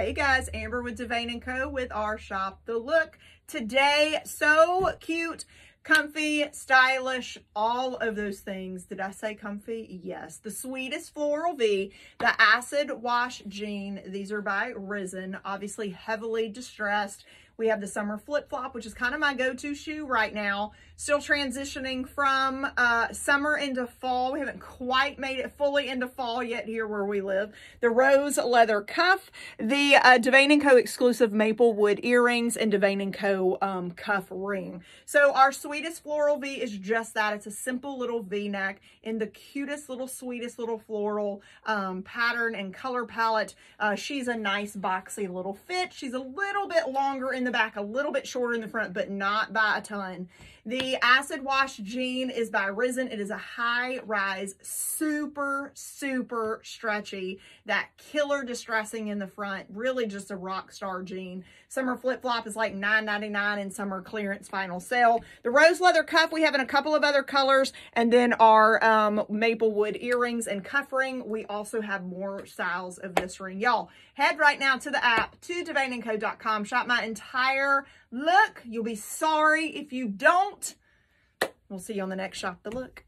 Hey guys, Amber with Devane & Co. with our Shop The Look. Today, so cute, comfy, stylish, all of those things. Did I say comfy? Yes. The sweetest floral V, the acid wash jean. These are by Risen, obviously heavily distressed. We have the summer flip-flop, which is kind of my go-to shoe right now. Still transitioning from uh, summer into fall. We haven't quite made it fully into fall yet here where we live. The rose leather cuff, the uh, Devane & Co. exclusive maple wood earrings, and Devane & Co. Um, cuff ring. So our sweetest floral V is just that. It's a simple little V-neck in the cutest little, sweetest little floral um, pattern and color palette. Uh, she's a nice boxy little fit. She's a little bit longer in the back, a little bit shorter in the front, but not by a ton. The Acid Wash Jean is by Risen. It is a high rise, super, super stretchy. That killer distressing in the front. Really just a rock star jean. Summer flip flop is like $9.99 in summer clearance final sale. The rose leather cuff we have in a couple of other colors. And then our um, maple wood earrings and cuff ring. We also have more styles of this ring. Y'all, head right now to the app, to devaneandco.com. Shop my entire look. You'll be sorry if you don't. We'll see you on the next Shop the Look.